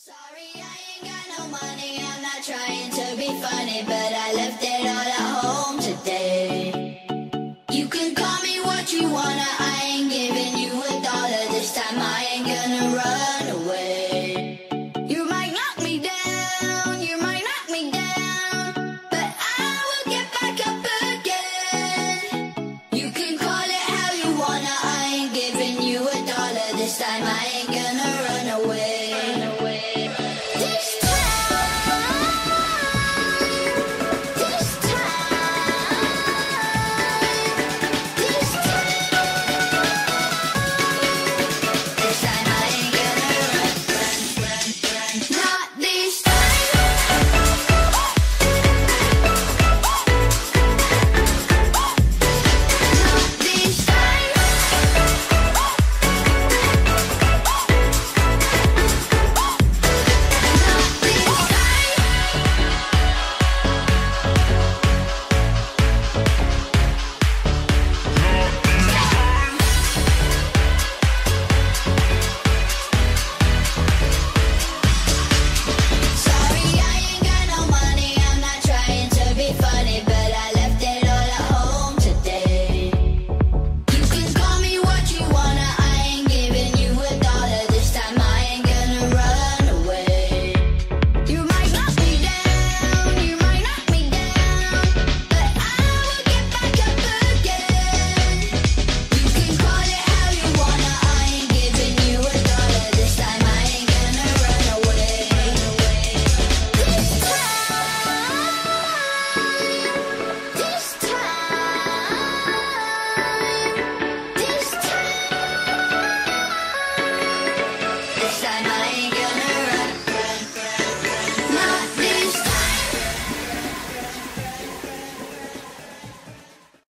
Sorry, I ain't got no money. I'm not trying to be funny, but I left it all at home today. You can call me what you wanna. I ain't giving you a dollar this time. I ain't gonna run away. You might knock me down, you might knock me down, but I will get back up again. You can call it how you wanna. I ain't giving you a dollar this time. I ain't gonna run away.